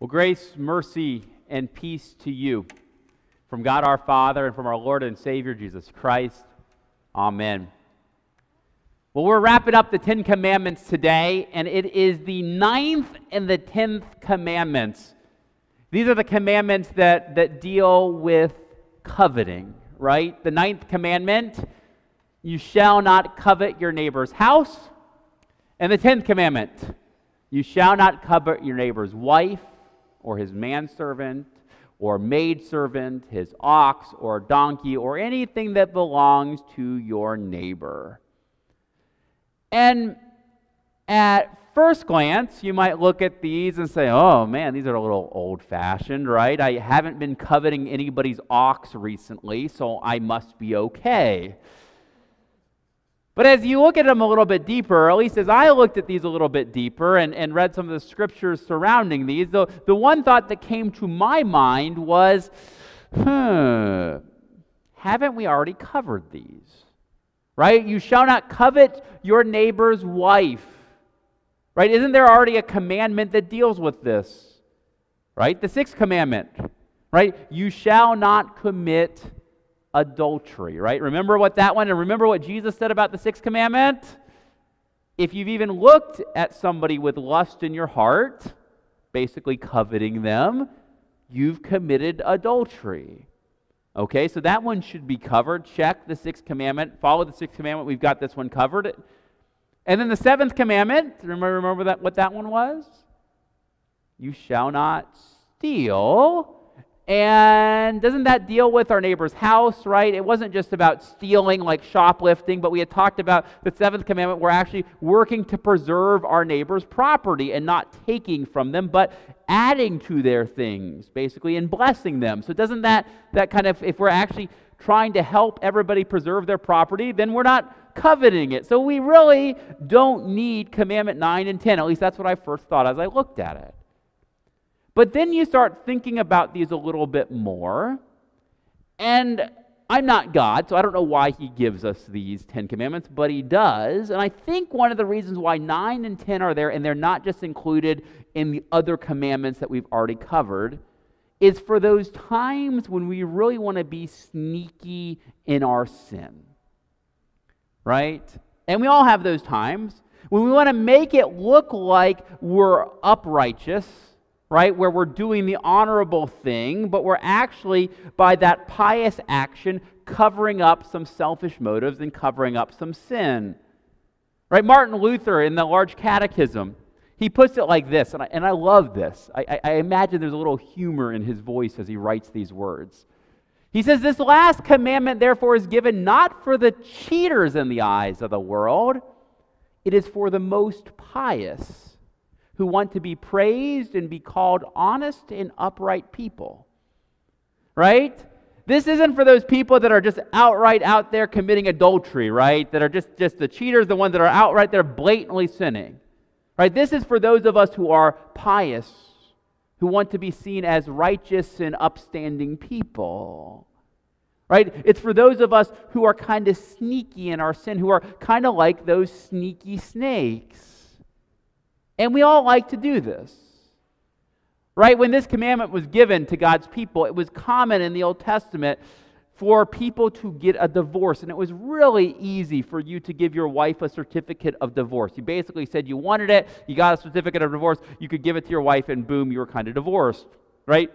Well, grace, mercy, and peace to you from God our Father and from our Lord and Savior Jesus Christ. Amen. Well, we're wrapping up the Ten Commandments today, and it is the ninth and the tenth commandments. These are the commandments that, that deal with coveting, right? The ninth commandment you shall not covet your neighbor's house. And the tenth commandment you shall not covet your neighbor's wife or his manservant or maidservant, his ox or donkey, or anything that belongs to your neighbor. And at first glance, you might look at these and say, oh man, these are a little old fashioned, right? I haven't been coveting anybody's ox recently, so I must be okay. But as you look at them a little bit deeper, at least as I looked at these a little bit deeper and, and read some of the scriptures surrounding these, the, the one thought that came to my mind was, hmm, haven't we already covered these? Right? You shall not covet your neighbor's wife. Right? Isn't there already a commandment that deals with this? Right? The sixth commandment. Right? You shall not commit adultery, right? Remember what that one, and remember what Jesus said about the sixth commandment? If you've even looked at somebody with lust in your heart, basically coveting them, you've committed adultery. Okay, so that one should be covered. Check the sixth commandment. Follow the sixth commandment. We've got this one covered. And then the seventh commandment, remember, remember that, what that one was? You shall not steal. And doesn't that deal with our neighbor's house, right? It wasn't just about stealing, like shoplifting, but we had talked about the seventh commandment. We're actually working to preserve our neighbor's property and not taking from them, but adding to their things, basically, and blessing them. So, doesn't that, that kind of, if we're actually trying to help everybody preserve their property, then we're not coveting it. So, we really don't need commandment 9 and 10. At least that's what I first thought as I looked at it. But then you start thinking about these a little bit more. And I'm not God, so I don't know why he gives us these Ten Commandments, but he does. And I think one of the reasons why 9 and 10 are there, and they're not just included in the other commandments that we've already covered, is for those times when we really want to be sneaky in our sin. Right? And we all have those times when we want to make it look like we're uprighteous right? Where we're doing the honorable thing, but we're actually, by that pious action, covering up some selfish motives and covering up some sin. Right? Martin Luther in the Large Catechism, he puts it like this, and I, and I love this. I, I, I imagine there's a little humor in his voice as he writes these words. He says, This last commandment, therefore, is given not for the cheaters in the eyes of the world, it is for the most pious who want to be praised and be called honest and upright people. Right? This isn't for those people that are just outright out there committing adultery, right? That are just, just the cheaters, the ones that are outright there blatantly sinning. Right? This is for those of us who are pious, who want to be seen as righteous and upstanding people. Right? It's for those of us who are kind of sneaky in our sin, who are kind of like those sneaky snakes. And we all like to do this. Right? When this commandment was given to God's people, it was common in the Old Testament for people to get a divorce. And it was really easy for you to give your wife a certificate of divorce. You basically said you wanted it, you got a certificate of divorce, you could give it to your wife, and boom, you were kind of divorced. Right?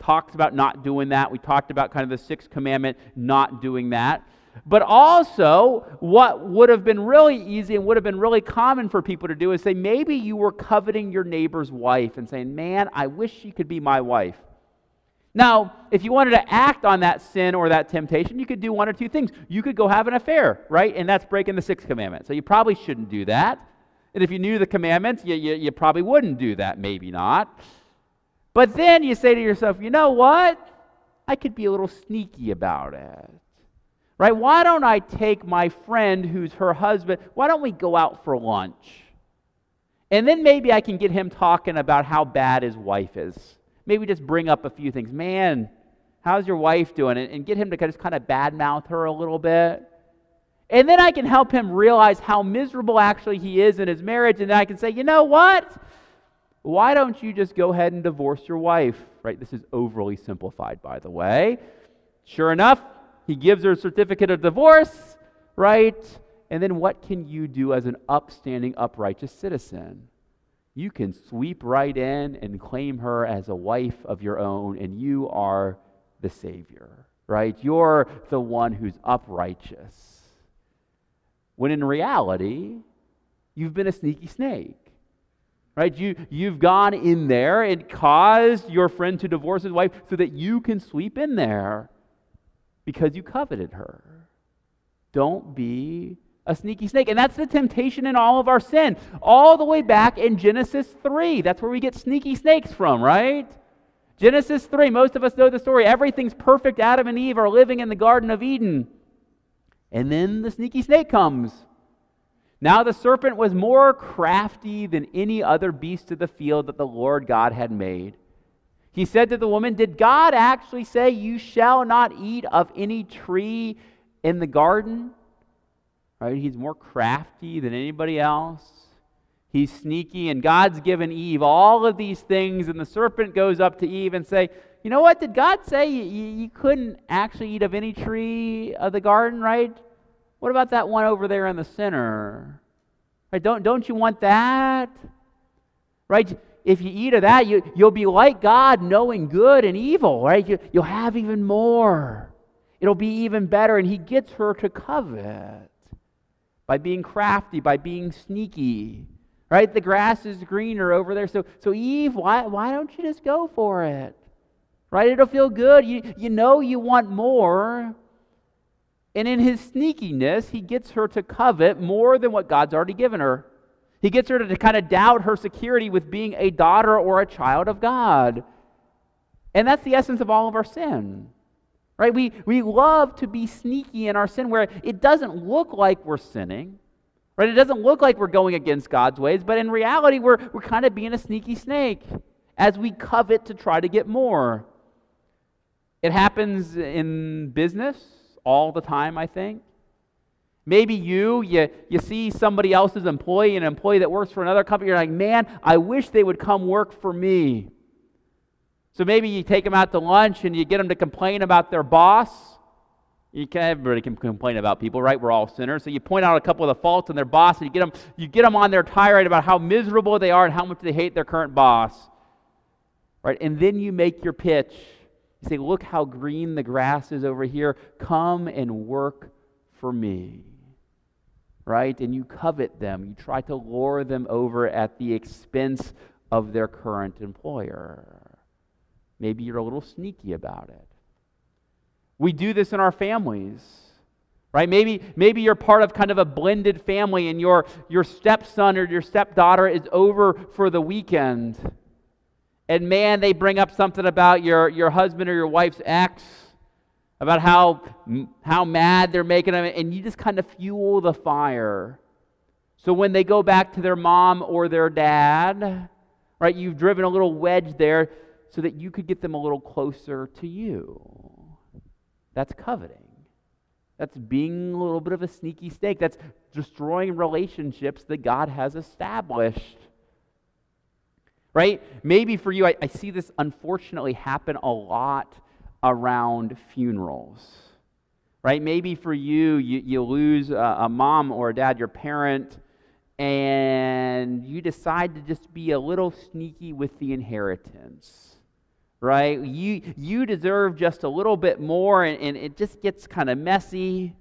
Talked about not doing that. We talked about kind of the sixth commandment, not doing that. But also, what would have been really easy and would have been really common for people to do is say, maybe you were coveting your neighbor's wife and saying, man, I wish she could be my wife. Now, if you wanted to act on that sin or that temptation, you could do one or two things. You could go have an affair, right? And that's breaking the sixth commandment. So you probably shouldn't do that. And if you knew the commandments, you, you, you probably wouldn't do that, maybe not. But then you say to yourself, you know what? I could be a little sneaky about it. Right? Why don't I take my friend who's her husband? Why don't we go out for lunch? And then maybe I can get him talking about how bad his wife is. Maybe just bring up a few things. Man, how's your wife doing? And, get him to just kind of badmouth her a little bit. And then I can help him realize how miserable actually he is in his marriage. And then I can say, you know what? why don't you just go ahead and divorce your wife? Right? This is overly simplified, by the way. Sure enough, he gives her a certificate of divorce, right? And then what can you do as an upstanding, uprighteous citizen? You can sweep right in and claim her as a wife of your own, and you are the Savior, right? You're the one who's uprighteous. When in reality, you've been a sneaky snake right you you've gone in there and caused your friend to divorce his wife so that you can sweep in there because you coveted her. Don't be a sneaky snake. And that's the temptation in all of our sin. All the way back in genesis 3 that's where we get sneaky snakes from right? Genesis 3 most of us know the story. Everything's perfect. Adam and eve are living in the garden of eden. And then the sneaky snake comes. Now the serpent was more crafty than any other beast of the field that the Lord God had made. He said to the woman, Did God actually say, You shall not eat of any tree in the garden? Right? He's more crafty than anybody else. He's sneaky, and God's given Eve all of these things, and the serpent goes up to Eve and say, You know what? Did God say you, you couldn't actually eat of any tree of the garden, right? What about that one over there in the center? Right? Don't, don't you want that? Right? If you eat of that, you, you'll be like God, knowing good and evil, right? You, you'll have even more. It'll be even better. And he gets her to covet by being crafty, by being sneaky. Right? The grass is greener over there. So, so Eve, why, why don't you just go for it? Right? It'll feel good. You, you know you want more. And in his sneakiness, he gets her to covet more than what God's already given her. He gets her to, kind of doubt her security with being a daughter or a child of God. And that's the essence of all of our sin. Right? We, we love to be sneaky in our sin where it doesn't look like we're sinning. Right? It doesn't look like we're going against God's ways, but in reality, we're, we're kind of being a sneaky snake as we covet to try to get more. It happens in business, all the time, I think. Maybe you, you, you see somebody else's employee, an employee that works for another company, you're like, man, I wish they would come work for me. So maybe you take them out to lunch and you get them to complain about their boss. You can, everybody can complain about people, right? We're all sinners. So you point out a couple of the faults in their boss and you get them, you get them on their tirade about how miserable they are and how much they hate their current boss. Right? And then you make your pitch you say, Look how green the grass is over here. Come and work for me. Right? And you covet them. You try to lure them over at the expense of their current employer. Maybe you're a little sneaky about it. We do this in our families right maybe maybe you're part of kind of a blended family and your your stepson or your stepdaughter is over for the weekend and man, they bring up something about your, your husband or your wife's ex, about how, how mad they're making them, and you just kind of fuel the fire. So when they go back to their mom or their dad, right, you've driven a little wedge there so that you could get them a little closer to you. That's coveting. That's being a little bit of a sneaky snake. That's destroying relationships that God has established right? Maybe for you, I, I see this unfortunately happen a lot around funerals, right? Maybe for you, you, you lose a, a mom or a dad, your parent, and you decide to just be a little sneaky with the inheritance right you you deserve just a little bit more and, and it just gets kind of messy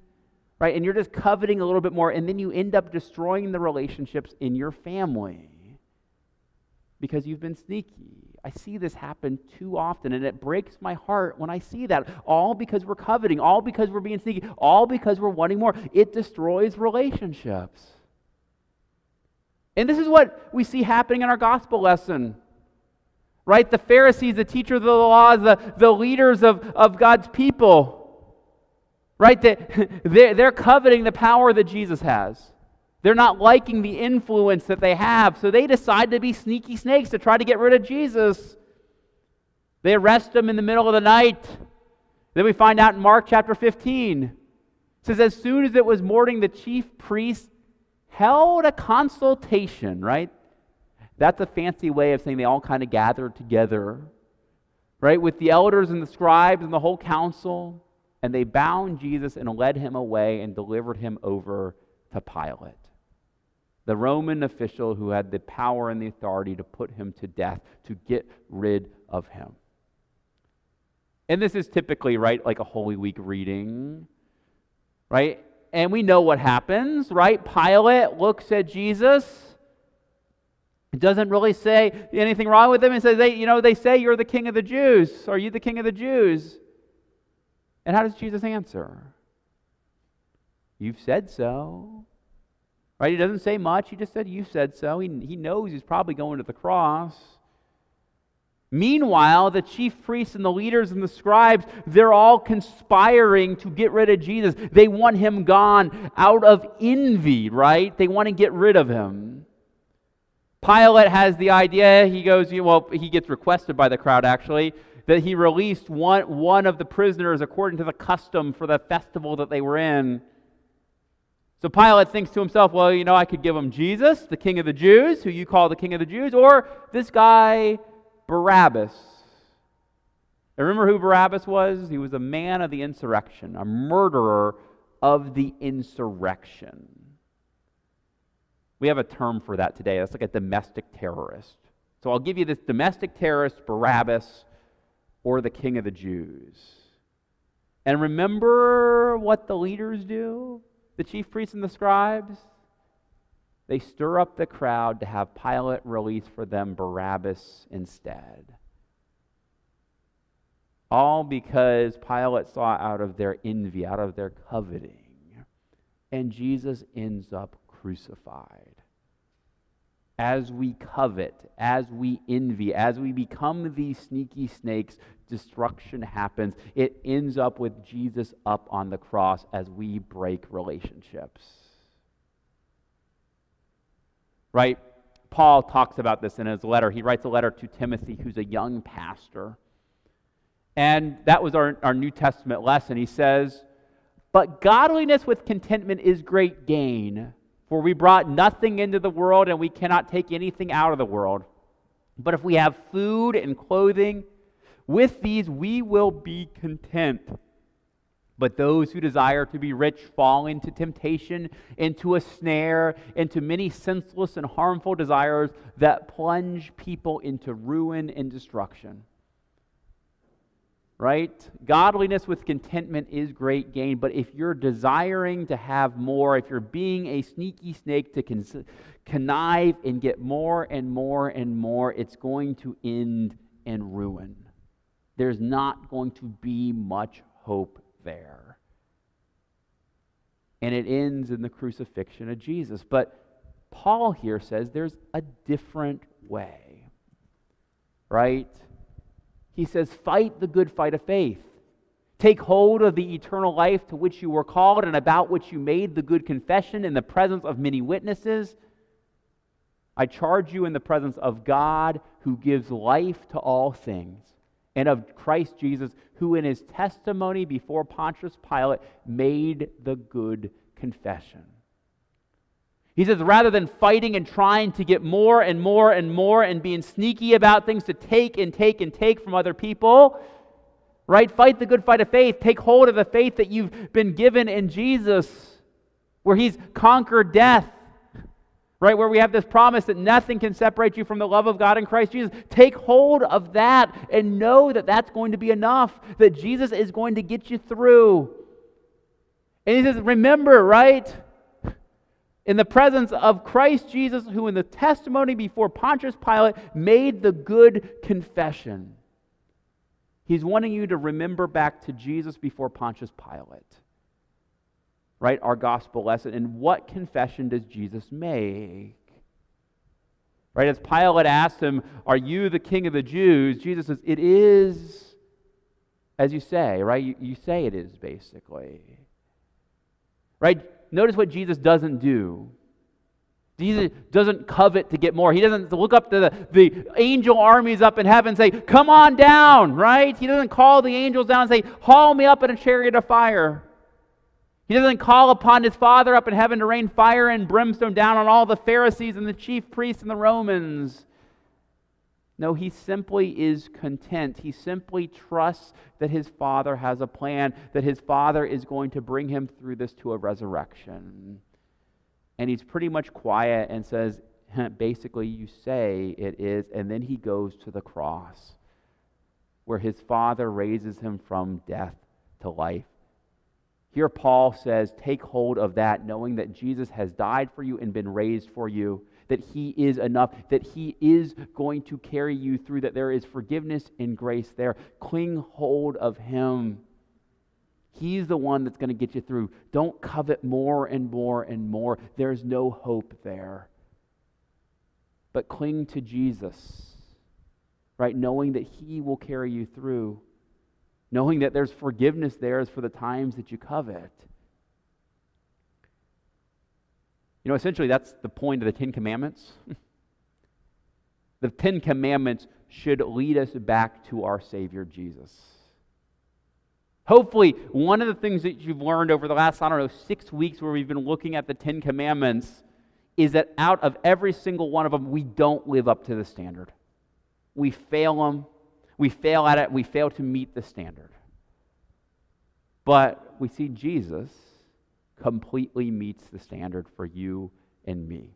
right and you're just coveting a little bit more and then you end up destroying the relationships in your family because you've been sneaky. I see this happen too often, and it breaks my heart when I see that. All because we're coveting, all because we're being sneaky, all because we're wanting more. It destroys relationships. And this is what we see happening in our gospel lesson. Right? The Pharisees, the teachers of the laws, the, the leaders of, of God's people, right? They, they're, they're coveting the power that Jesus has. They're not liking the influence that they have, so they decide to be sneaky snakes to try to get rid of Jesus. They arrest him in the middle of the night. Then we find out in Mark chapter 15. It says, As soon as it was morning, the chief priests held a consultation, right? That's a fancy way of saying they all kind of gathered together, right, with the elders and the scribes and the whole council, and they bound Jesus and led him away and delivered him over to Pilate, the Roman official who had the power and the authority to put him to death, to get rid of him. And this is typically, right, like a Holy Week reading, right? And we know what happens, right? Pilate looks at Jesus. It doesn't really say anything wrong with him. and says, they, you know, they say you're the king of the Jews. Are you the king of the Jews? And how does Jesus answer? You've said so. Right? He doesn't say much. He just said, You said so. He, he knows he's probably going to the cross. Meanwhile, the chief priests and the leaders and the scribes, they're all conspiring to get rid of Jesus. They want him gone out of envy, right? They want to get rid of him. Pilate has the idea, he goes, well, he gets requested by the crowd actually, that he released one, one of the prisoners according to the custom for the festival that they were in. So Pilate thinks to himself, well, you know, I could give him Jesus, the king of the Jews, who you call the king of the Jews, or this guy Barabbas. And remember who Barabbas was? He was a man of the insurrection, a murderer of the insurrection. We have a term for that today. That's like a domestic terrorist. So I'll give you this domestic terrorist, Barabbas, or the king of the Jews. And remember what the leaders do? The chief priests and the scribes? They stir up the crowd to have Pilate release for them Barabbas instead. All because Pilate saw out of their envy, out of their coveting. And Jesus ends up crucified. As we covet, as we envy, as we become these sneaky snakes, destruction happens. It ends up with Jesus up on the cross as we break relationships right? Paul talks about this in his letter. He writes a letter to Timothy, who's a young pastor. And that was our, our New Testament lesson. He says, But godliness with contentment is great gain, for we brought nothing into the world, and we cannot take anything out of the world. But if we have food and clothing, with these we will be content. But those who desire to be rich fall into temptation, into a snare, into many senseless and harmful desires that plunge people into ruin and destruction. Right? Godliness with contentment is great gain, but if you're desiring to have more, if you're being a sneaky snake to connive and get more and more and more, it's going to end in ruin. There's not going to be much hope there. And it ends in the crucifixion of Jesus. But Paul here says there's a different way, right? He says, fight the good fight of faith. Take hold of the eternal life to which you were called and about which you made the good confession in the presence of many witnesses. I charge you in the presence of God who gives life to all things and of Christ Jesus, who in his testimony before Pontius Pilate made the good confession. He says, rather than fighting and trying to get more and more and more and being sneaky about things to take and take and take from other people, right? Fight the good fight of faith. Take hold of the faith that you've been given in Jesus, where he's conquered death right? Where we have this promise that nothing can separate you from the love of God in Christ Jesus. Take hold of that and know that that's going to be enough, that Jesus is going to get you through. And he says, remember, right? In the presence of Christ Jesus, who in the testimony before Pontius Pilate made the good confession. He's wanting you to remember back to Jesus before Pontius Pilate right, our gospel lesson. And what confession does Jesus make? Right, as Pilate asked him, Are you the king of the Jews? Jesus says, It is as you say, right? You, you say it is, basically. Right? Notice what Jesus doesn't do. Jesus doesn't covet to get more. He doesn't look up to the, the angel armies up in heaven and say, Come on down, right? He doesn't call the angels down and say, Haul me up in a chariot of fire. He doesn't call upon his Father up in heaven to rain fire and brimstone down on all the Pharisees and the chief priests and the Romans. No, he simply is content. He simply trusts that his Father has a plan, that his Father is going to bring him through this to a resurrection. And he's pretty much quiet and says, basically, you say it is, and then he goes to the cross where his Father raises him from death to life. Here, Paul says, Take hold of that, knowing that Jesus has died for you and been raised for you that He is enough, that He is going to carry you through, that there is forgiveness and grace there. Cling hold of Him. He's the one that's going to get you through. Don't covet more and more and more. There's no hope there. But cling to Jesus, right? Knowing that He will carry you through, knowing that there's forgiveness there for the times that you covet. You know, essentially, that's the point of the Ten Commandments. the Ten Commandments should lead us back to our Savior Jesus. Hopefully, one of the things that you've learned over the last, I don't know, six weeks where we've been looking at the Ten Commandments is that out of every single one of them, we don't live up to the standard. We fail them. We fail at it. We fail to meet the standard. But we see Jesus completely meets the standard for you and me.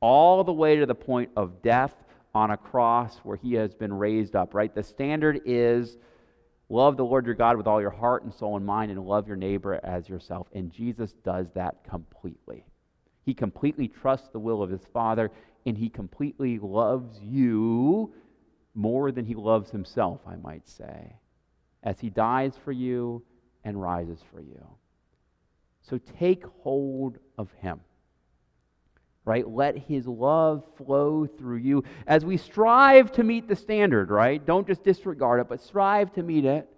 All the way to the point of death on a cross where he has been raised up, right? The standard is love the Lord your God with all your heart and soul and mind, and love your neighbor as yourself. And Jesus does that completely. He completely trusts the will of his Father, and he completely loves you more than he loves himself, I might say, as he dies for you and rises for you. So take hold of him. Right? Let his love flow through you as we strive to meet the standard, right? Don't just disregard it, but strive to meet it.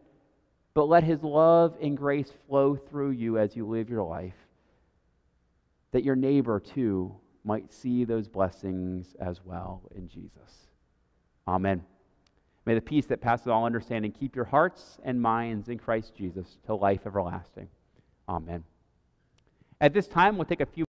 But let his love and grace flow through you as you live your life. That your neighbor, too, might see those blessings as well in Jesus. Amen. May the peace that passes all understanding keep your hearts and minds in Christ Jesus to life everlasting. Amen. At this time, we'll take a few